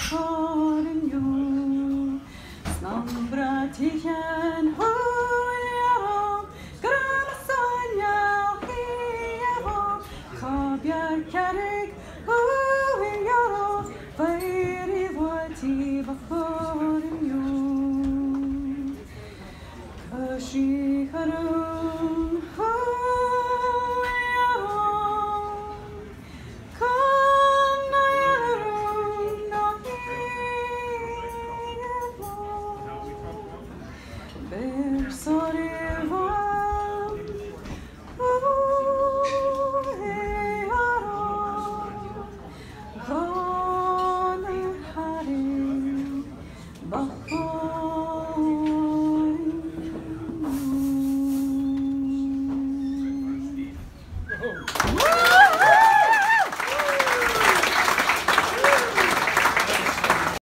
прошаренью с нам братьян хулял грамсаня хиево хабяр карек хуяро переводи бахоренью кашихарам хуяро